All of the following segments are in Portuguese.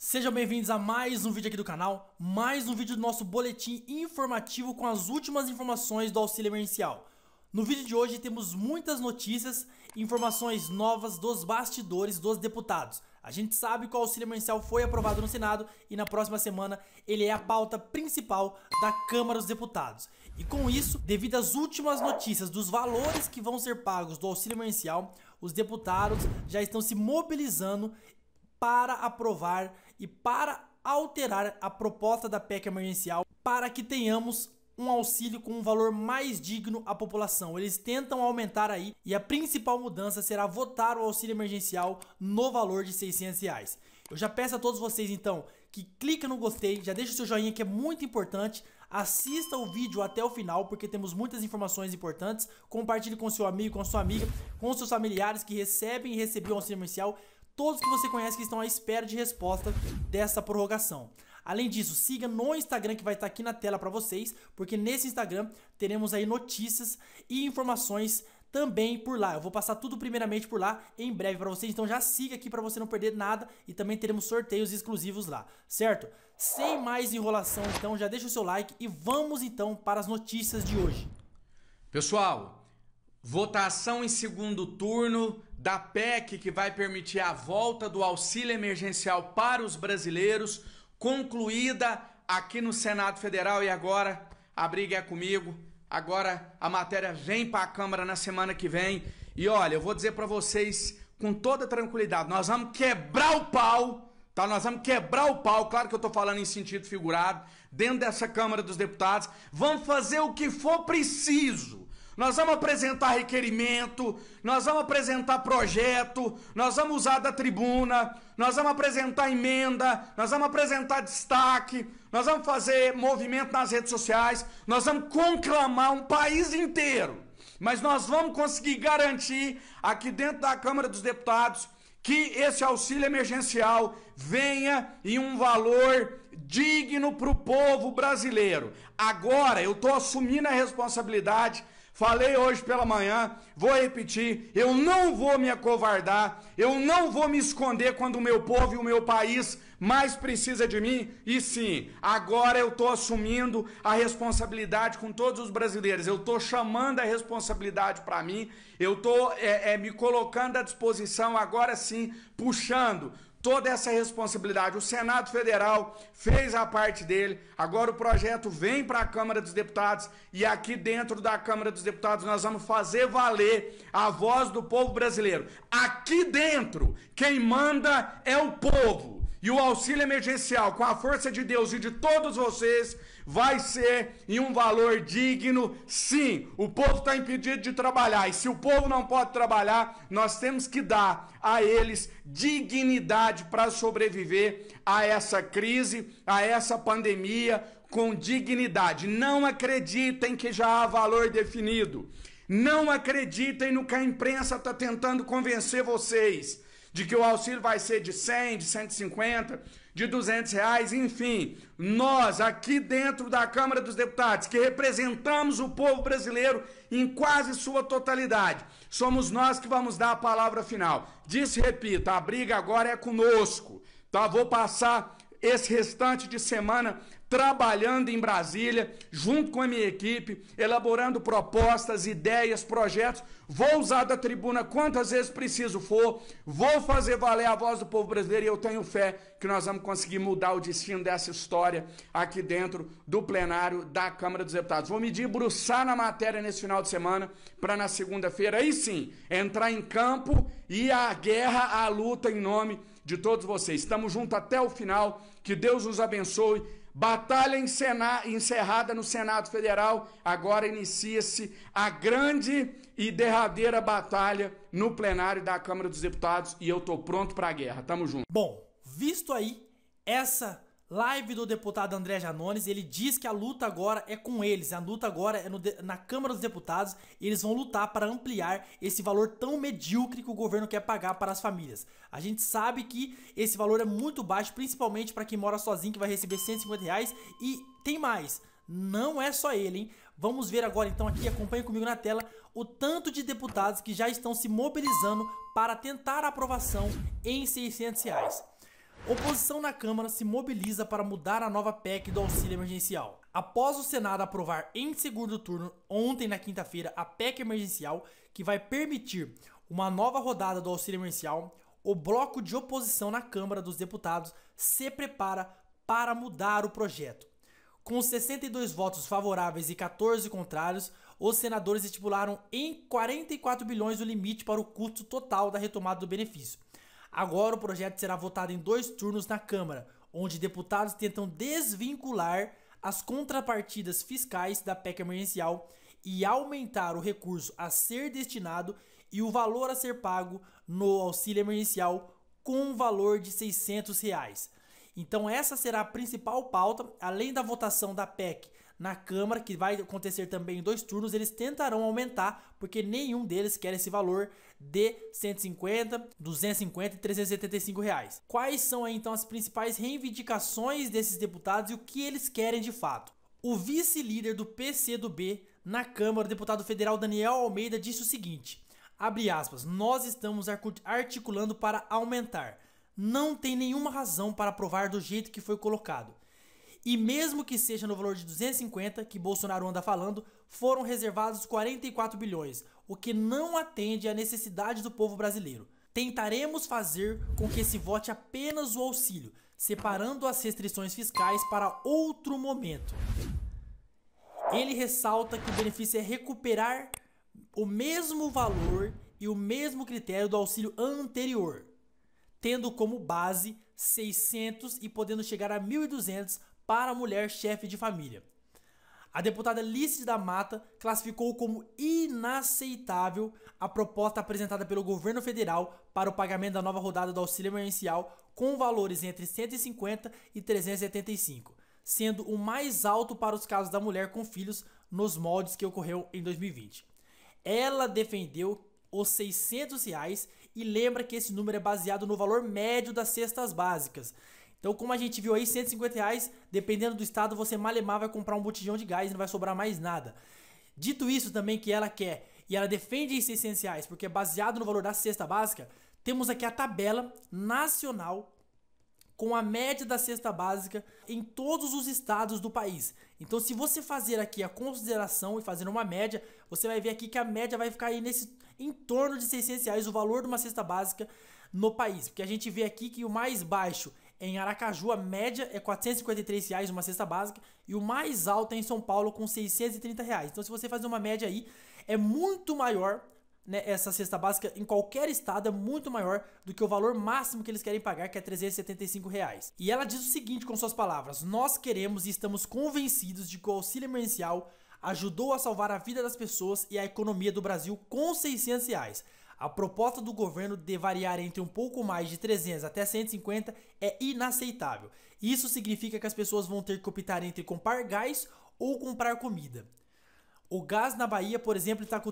Sejam bem-vindos a mais um vídeo aqui do canal, mais um vídeo do nosso boletim informativo com as últimas informações do auxílio emergencial. No vídeo de hoje temos muitas notícias e informações novas dos bastidores dos deputados. A gente sabe que o auxílio emergencial foi aprovado no Senado e na próxima semana ele é a pauta principal da Câmara dos Deputados. E com isso, devido às últimas notícias dos valores que vão ser pagos do auxílio emergencial, os deputados já estão se mobilizando para aprovar e para alterar a proposta da PEC emergencial para que tenhamos um auxílio com um valor mais digno à população. Eles tentam aumentar aí e a principal mudança será votar o auxílio emergencial no valor de 600 reais. Eu já peço a todos vocês então que clica no gostei, já deixa o seu joinha que é muito importante, assista o vídeo até o final porque temos muitas informações importantes, compartilhe com seu amigo, com sua amiga, com seus familiares que recebem e recebiam auxílio emergencial todos que você conhece que estão à espera de resposta dessa prorrogação. Além disso, siga no Instagram que vai estar aqui na tela para vocês, porque nesse Instagram teremos aí notícias e informações também por lá. Eu vou passar tudo primeiramente por lá em breve para vocês, então já siga aqui para você não perder nada e também teremos sorteios exclusivos lá, certo? Sem mais enrolação, então já deixa o seu like e vamos então para as notícias de hoje. Pessoal, Votação em segundo turno da PEC que vai permitir a volta do auxílio emergencial para os brasileiros, concluída aqui no Senado Federal e agora a briga é comigo. Agora a matéria vem para a Câmara na semana que vem. E olha, eu vou dizer para vocês com toda tranquilidade, nós vamos quebrar o pau, tá? Nós vamos quebrar o pau, claro que eu tô falando em sentido figurado, dentro dessa Câmara dos Deputados, vamos fazer o que for preciso nós vamos apresentar requerimento, nós vamos apresentar projeto, nós vamos usar da tribuna, nós vamos apresentar emenda, nós vamos apresentar destaque, nós vamos fazer movimento nas redes sociais, nós vamos conclamar um país inteiro. Mas nós vamos conseguir garantir aqui dentro da Câmara dos Deputados que esse auxílio emergencial venha em um valor digno para o povo brasileiro. Agora eu estou assumindo a responsabilidade Falei hoje pela manhã, vou repetir: eu não vou me acovardar, eu não vou me esconder quando o meu povo e o meu país mais precisa de mim. E sim, agora eu estou assumindo a responsabilidade com todos os brasileiros. Eu estou chamando a responsabilidade para mim. Eu estou é, é, me colocando à disposição agora sim, puxando toda essa responsabilidade. O Senado Federal fez a parte dele, agora o projeto vem para a Câmara dos Deputados e aqui dentro da Câmara dos Deputados nós vamos fazer valer a voz do povo brasileiro. Aqui dentro, quem manda é o povo. E o auxílio emergencial, com a força de Deus e de todos vocês, vai ser em um valor digno. Sim, o povo está impedido de trabalhar. E se o povo não pode trabalhar, nós temos que dar a eles dignidade para sobreviver a essa crise, a essa pandemia, com dignidade. Não acreditem que já há valor definido. Não acreditem no que a imprensa está tentando convencer vocês de que o auxílio vai ser de 100, de 150, de 200 reais, enfim. Nós, aqui dentro da Câmara dos Deputados, que representamos o povo brasileiro em quase sua totalidade, somos nós que vamos dar a palavra final. Disse, repita, a briga agora é conosco. Tá? Vou passar esse restante de semana trabalhando em Brasília, junto com a minha equipe, elaborando propostas, ideias, projetos. Vou usar da tribuna quantas vezes preciso for, vou fazer valer a voz do povo brasileiro e eu tenho fé que nós vamos conseguir mudar o destino dessa história aqui dentro do plenário da Câmara dos Deputados. Vou me debruçar na matéria nesse final de semana para na segunda-feira, aí sim, entrar em campo e a guerra, a luta em nome de todos vocês. Estamos juntos até o final. Que Deus nos abençoe. Batalha encerrada no Senado Federal. Agora inicia-se a grande e derradeira batalha no plenário da Câmara dos Deputados. E eu estou pronto para a guerra. Tamo junto. Bom, visto aí essa live do deputado André Janones, ele diz que a luta agora é com eles, a luta agora é no, na Câmara dos Deputados e eles vão lutar para ampliar esse valor tão medíocre que o governo quer pagar para as famílias. A gente sabe que esse valor é muito baixo, principalmente para quem mora sozinho que vai receber 150 reais e tem mais. Não é só ele, hein? Vamos ver agora então aqui, acompanhe comigo na tela, o tanto de deputados que já estão se mobilizando para tentar a aprovação em 600 reais. Oposição na Câmara se mobiliza para mudar a nova PEC do auxílio emergencial. Após o Senado aprovar em segundo turno, ontem na quinta-feira, a PEC emergencial, que vai permitir uma nova rodada do auxílio emergencial, o bloco de oposição na Câmara dos Deputados se prepara para mudar o projeto. Com 62 votos favoráveis e 14 contrários, os senadores estipularam em 44 bilhões o limite para o custo total da retomada do benefício. Agora o projeto será votado em dois turnos na Câmara, onde deputados tentam desvincular as contrapartidas fiscais da PEC emergencial e aumentar o recurso a ser destinado e o valor a ser pago no auxílio emergencial com um valor de 600 reais. Então essa será a principal pauta, além da votação da PEC na Câmara, que vai acontecer também em dois turnos, eles tentarão aumentar, porque nenhum deles quer esse valor de 150, 250 e 375 reais. Quais são aí, então as principais reivindicações desses deputados e o que eles querem de fato? O vice-líder do PCdoB na Câmara, o deputado federal Daniel Almeida, disse o seguinte: abre aspas, nós estamos articulando para aumentar. Não tem nenhuma razão para aprovar do jeito que foi colocado. E mesmo que seja no valor de 250 que Bolsonaro anda falando, foram reservados 44 bilhões, o que não atende à necessidade do povo brasileiro. Tentaremos fazer com que se vote apenas o auxílio, separando as restrições fiscais para outro momento. Ele ressalta que o benefício é recuperar o mesmo valor e o mesmo critério do auxílio anterior, tendo como base 600 e podendo chegar a 1.200 para a mulher chefe de família. A deputada Lícia da Mata classificou como inaceitável a proposta apresentada pelo governo federal para o pagamento da nova rodada do auxílio emergencial com valores entre 150 e 375, sendo o mais alto para os casos da mulher com filhos nos moldes que ocorreu em 2020. Ela defendeu os 600 reais e lembra que esse número é baseado no valor médio das cestas básicas, então, como a gente viu aí, 150 reais, dependendo do estado, você malemar vai comprar um botijão de gás e não vai sobrar mais nada. Dito isso também que ela quer e ela defende esses 600 reais porque é baseado no valor da cesta básica, temos aqui a tabela nacional com a média da cesta básica em todos os estados do país. Então, se você fazer aqui a consideração e fazer uma média, você vai ver aqui que a média vai ficar aí nesse em torno de 600 reais o valor de uma cesta básica no país. Porque a gente vê aqui que o mais baixo em Aracaju, a média é 453 reais uma cesta básica e o mais alto é em São Paulo com 630 reais. Então, se você fazer uma média aí, é muito maior né, essa cesta básica em qualquer estado é muito maior do que o valor máximo que eles querem pagar, que é 375 reais. E ela diz o seguinte com suas palavras: Nós queremos e estamos convencidos de que o auxílio emergencial ajudou a salvar a vida das pessoas e a economia do Brasil com 600 reais. A proposta do governo de variar entre um pouco mais de 300 até 150 é inaceitável. Isso significa que as pessoas vão ter que optar entre comprar gás ou comprar comida. O gás na Bahia, por exemplo, está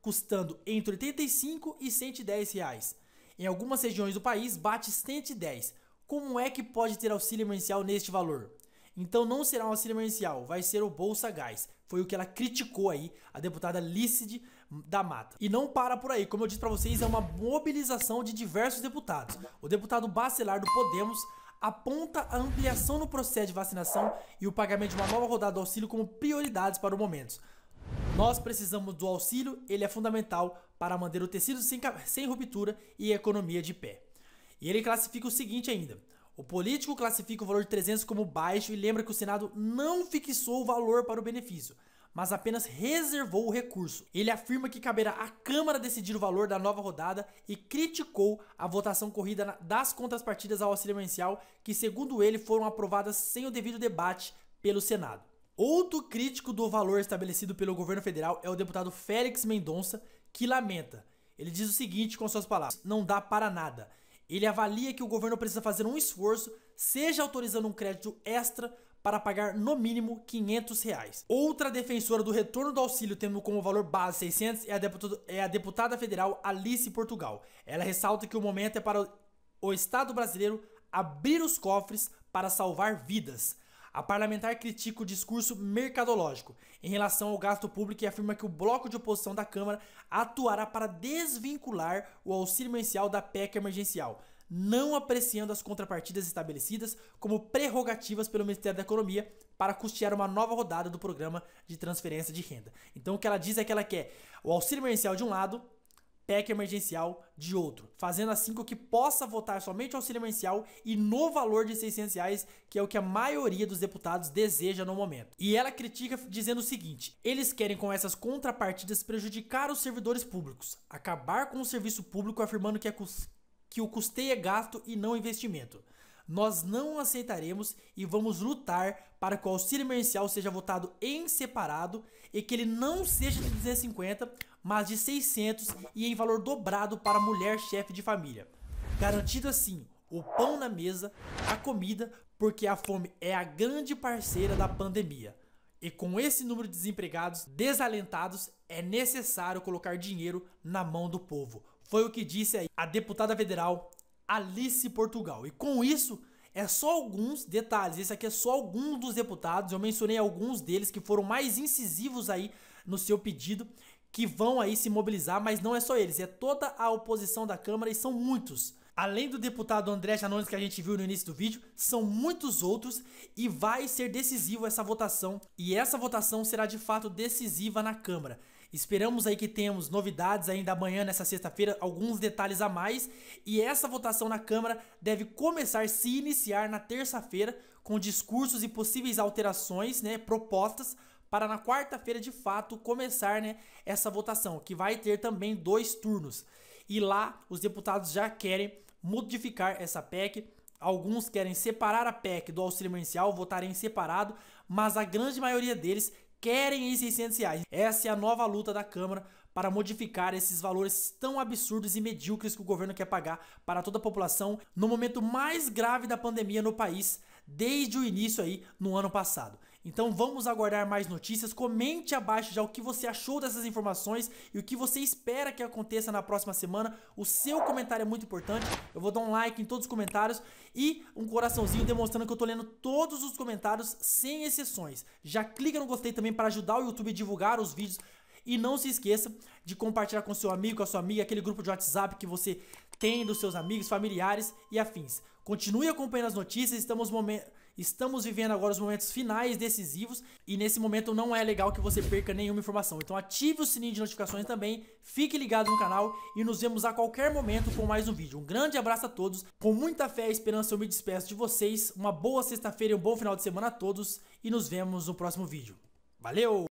custando entre 85 e 110 reais. Em algumas regiões do país bate 110. Como é que pode ter auxílio emergencial neste valor? Então não será um auxílio emergencial, vai ser o Bolsa Gás. Foi o que ela criticou aí, a deputada Lícide da Mata. E não para por aí, como eu disse para vocês, é uma mobilização de diversos deputados. O deputado Bacelar do Podemos aponta a ampliação no processo de vacinação e o pagamento de uma nova rodada do auxílio como prioridades para o momento. Nós precisamos do auxílio, ele é fundamental para manter o tecido sem, sem ruptura e a economia de pé. E ele classifica o seguinte ainda: o político classifica o valor de 300 como baixo e lembra que o Senado não fixou o valor para o benefício, mas apenas reservou o recurso. Ele afirma que caberá à Câmara decidir o valor da nova rodada e criticou a votação corrida das contrapartidas ao auxílio emergencial, que, segundo ele, foram aprovadas sem o devido debate pelo Senado. Outro crítico do valor estabelecido pelo governo federal é o deputado Félix Mendonça, que lamenta. Ele diz o seguinte com suas palavras: não dá para nada. Ele avalia que o governo precisa fazer um esforço, seja autorizando um crédito extra para pagar no mínimo 500 reais. Outra defensora do retorno do auxílio, tendo como valor base 600, é a, é a deputada federal Alice Portugal. Ela ressalta que o momento é para o Estado brasileiro abrir os cofres para salvar vidas. A parlamentar critica o discurso mercadológico em relação ao gasto público e afirma que o bloco de oposição da Câmara atuará para desvincular o auxílio emergencial da PEC emergencial. Não apreciando as contrapartidas estabelecidas como prerrogativas pelo Ministério da Economia para custear uma nova rodada do programa de transferência de renda. Então o que ela diz é que ela quer o auxílio emergencial de um lado, PEC emergencial de outro, fazendo assim com que possa votar somente o auxílio emergencial e no valor de 600 reais, que é o que a maioria dos deputados deseja no momento. E ela critica dizendo o seguinte: eles querem com essas contrapartidas prejudicar os servidores públicos, acabar com o serviço público afirmando que, é, que o custeio é gasto e não investimento. Nós não aceitaremos e vamos lutar para que o auxílio emergencial seja votado em separado e que ele não seja de 250, mas de 600 e em valor dobrado para mulher chefe de família. Garantido assim o pão na mesa, a comida, porque a fome é a grande parceira da pandemia. E com esse número de desempregados desalentados, é necessário colocar dinheiro na mão do povo. Foi o que disse a deputada federal Alice Portugal. E com isso, é só alguns detalhes. Esse aqui é só alguns dos deputados. Eu mencionei alguns deles que foram mais incisivos aí no seu pedido, que vão aí se mobilizar, mas não é só eles, é toda a oposição da Câmara e são muitos. Além do deputado André Janones que a gente viu no início do vídeo, são muitos outros e vai ser decisivo essa votação. E essa votação será de fato decisiva na Câmara. Esperamos aí que tenhamos novidades ainda amanhã, nessa sexta-feira, alguns detalhes a mais. E essa votação na Câmara deve começar, se iniciar na terça-feira, com discursos e possíveis alterações né, propostas para na quarta-feira de fato começar né, essa votação, que vai ter também dois turnos. E lá os deputados já querem modificar essa PEC. Alguns querem separar a PEC do auxílio emergencial, votarem separado, mas a grande maioria deles querem esses 600 reais. Essa é a nova luta da Câmara para modificar esses valores tão absurdos e medíocres que o governo quer pagar para toda a população no momento mais grave da pandemia no país desde o início aí no ano passado. Então vamos aguardar mais notícias. Comente abaixo já o que você achou dessas informações e o que você espera que aconteça na próxima semana. O seu comentário é muito importante. Eu vou dar um like em todos os comentários e um coraçãozinho demonstrando que eu tô lendo todos os comentários sem exceções. Já clica no gostei também para ajudar o YouTube a divulgar os vídeos. E não se esqueça de compartilhar com seu amigo, com a sua amiga, aquele grupo de WhatsApp que você tem dos seus amigos, familiares e afins. Continue acompanhando as notícias, estamos momentos Estamos vivendo agora os momentos finais decisivos e nesse momento não é legal que você perca nenhuma informação. Então ative o sininho de notificações também, fique ligado no canal e nos vemos a qualquer momento com mais um vídeo. Um grande abraço a todos, com muita fé e esperança eu me despeço de vocês. Uma boa sexta-feira e um bom final de semana a todos e nos vemos no próximo vídeo. Valeu!